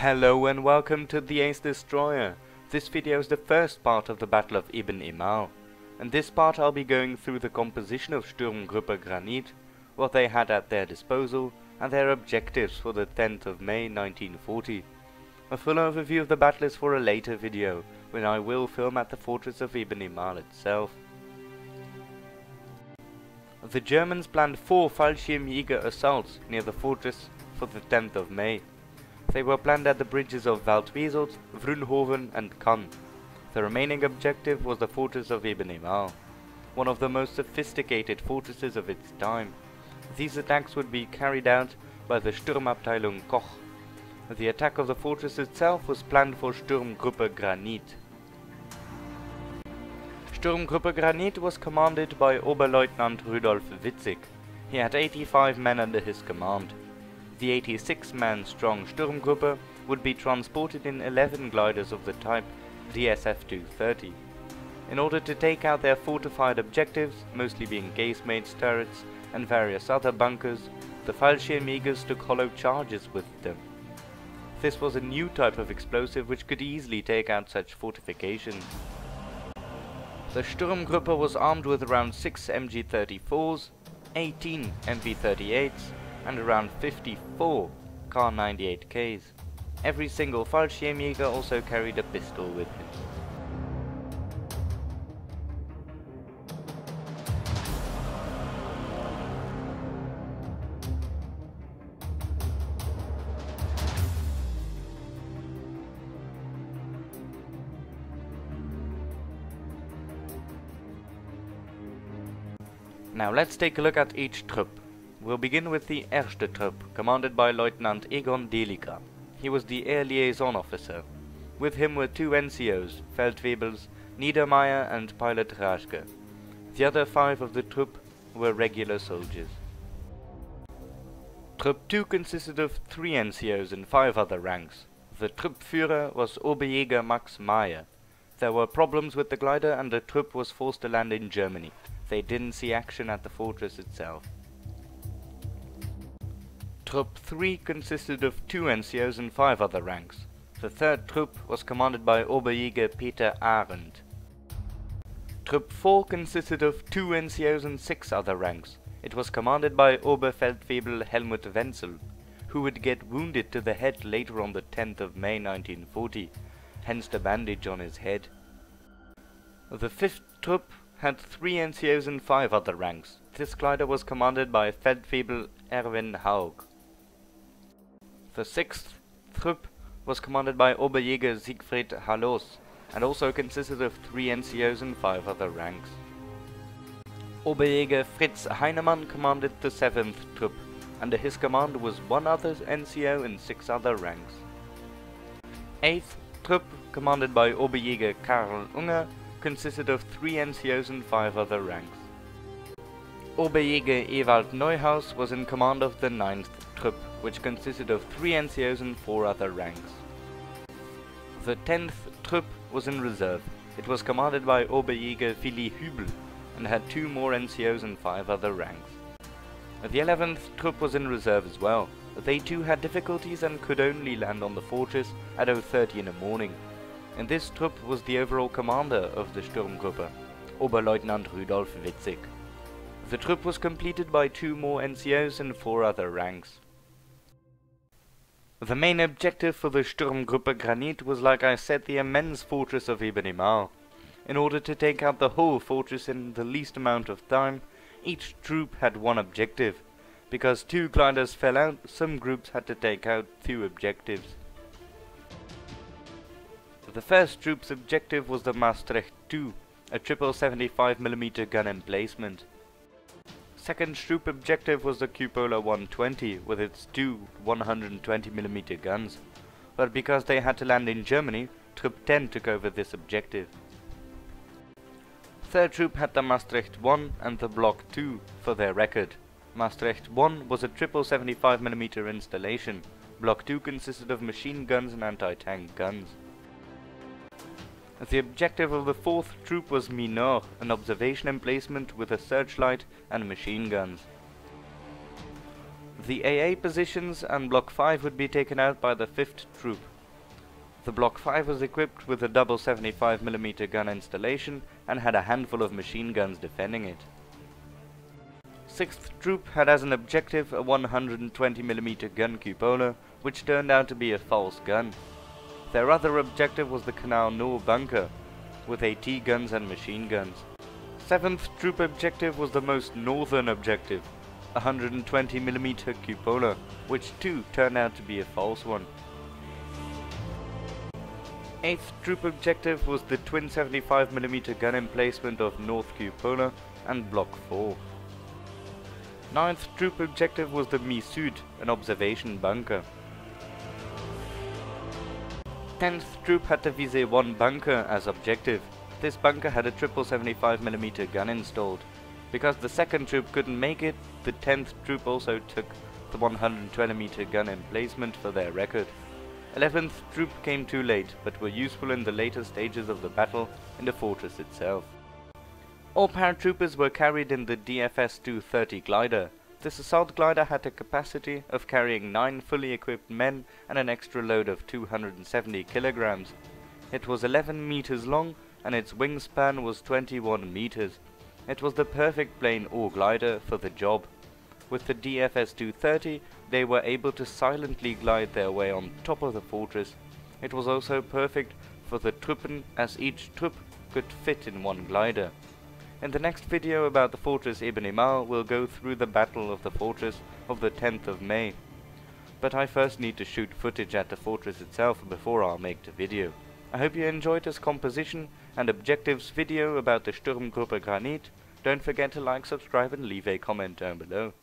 Hello and welcome to the Ace Destroyer. This video is the first part of the Battle of Eben Emael. In this part I'll be going through the composition of Sturmgruppe Granit, what they had at their disposal, and their objectives for the 10th of May 1940. A full overview of the battle is for a later video, when I will film at the fortress of Eben Emael itself. The Germans planned four Fallschirmjäger assaults near the fortress for the 10th of May. They were planned at the bridges of Veldwezelt, Vroenhoven and Kanne. The remaining objective was the fortress of Eben Emael, one of the most sophisticated fortresses of its time. These attacks would be carried out by the Sturmabteilung Koch. The attack of the fortress itself was planned for Sturmgruppe Granit. Sturmgruppe Granit was commanded by Oberleutnant Rudolf Witzig. He had 85 men under his command. The 86-man strong Sturmgruppe would be transported in 11 gliders of the type DSF-230. In order to take out their fortified objectives, mostly being casemates, turrets and various other bunkers, the Fallschirmjägers took hollow charges with them. This was a new type of explosive which could easily take out such fortifications. The Sturmgruppe was armed with around 6 MG-34s, 18 MP-38s and around 54 Kar 98Ks. Every single Fallschirmjäger also carried a pistol with him. Now let's take a look at each troop. We'll begin with the Erste Trupp, commanded by Lieutenant Egon Delica. He was the air liaison officer. With him were two NCOs, Feldwebels, Niedermeyer and pilot Raschke. The other five of the troop were regular soldiers. Troop 2 consisted of three NCOs and five other ranks. The Truppführer was Oberjäger Max Meyer. There were problems with the glider and the troop was forced to land in Germany. They didn't see action at the fortress itself. Troop 3 consisted of two NCOs and five other ranks. The third troop was commanded by Oberjäger Peter Arendt. Troop 4 consisted of two NCOs and six other ranks. It was commanded by Oberfeldwebel Helmut Wenzel, who would get wounded to the head later on the 10th of May 1940, hence the bandage on his head. The fifth troop had three NCOs and five other ranks. This glider was commanded by Feldwebel Erwin Haug. The 6th troop was commanded by Oberjäger Siegfried Harlos and also consisted of 3 NCOs and 5 other ranks. Oberjäger Fritz Heinemann commanded the 7th troop. Under his command was one other NCO and six other ranks. 8th troop, commanded by Oberjäger Karl Unger, consisted of three NCOs and five other ranks. Oberjäger Ewald Neuhaus was in command of the 9th Trupp, which consisted of three NCOs and four other ranks. The 10th Trupp was in reserve. It was commanded by Oberjäger Willy Hübel and had two more NCOs and five other ranks. The 11th Trupp was in reserve as well. They too had difficulties and could only land on the fortress at 0.30 in the morning. And this Trupp was the overall commander of the Sturmgruppe, Oberleutnant Rudolf Witzig. The trip was completed by two more NCOs and four other ranks. The main objective for the Sturmgruppe Granit was like I said the immense fortress of Eben Emael. In order to take out the whole fortress in the least amount of time, each troop had one objective. Because two gliders fell out, some groups had to take out two objectives. The first troop's objective was the Maastricht 2, a triple 75mm gun emplacement. Second troop objective was the Cupola 120 with its two 120mm guns, but because they had to land in Germany, Troop 10 took over this objective. Third troop had the Maastricht 1 and the Block 2 for their record. Maastricht 1 was a triple 75mm installation. Block 2 consisted of machine guns and anti-tank guns. The objective of the 4th troop was Mi Nord, an observation emplacement with a searchlight and machine guns. The AA positions and Block 5 would be taken out by the 5th Troop. The Block 5 was equipped with a double 75mm gun installation and had a handful of machine guns defending it. 6th Troop had as an objective a 120mm gun cupola, which turned out to be a false gun. Their other objective was the Canal Nord bunker, with AT guns and machine guns. 7th Troop objective was the most northern objective, a 120mm cupola, which too turned out to be a false one. 8th troop objective was the twin 75mm gun emplacement of North Cupola and Block 4. 9th troop objective was the Mi Sud, an observation bunker. 10th troop had to Visé 1 bunker as objective. This bunker had a triple 75mm gun installed. Because the 2nd troop couldn't make it, the 10th troop also took the 120mm gun emplacement for their record. 11th Troop came too late, but were useful in the later stages of the battle in the fortress itself. All paratroopers were carried in the DFS-230 glider. This assault glider had a capacity of carrying 9 fully equipped men and an extra load of 270 kilograms. It was 11 meters long and its wingspan was 21 meters. It was the perfect plane or glider for the job. With the DFS-230, they were able to silently glide their way on top of the fortress. It was also perfect for the Truppen as each troop could fit in one glider. In the next video about the fortress Eben Emael, we'll go through the battle of the fortress of the 10th of May. But I first need to shoot footage at the fortress itself before I'll make the video. I hope you enjoyed this composition and objectives video about the Sturmgruppe Granit. Don't forget to like, subscribe and leave a comment down below.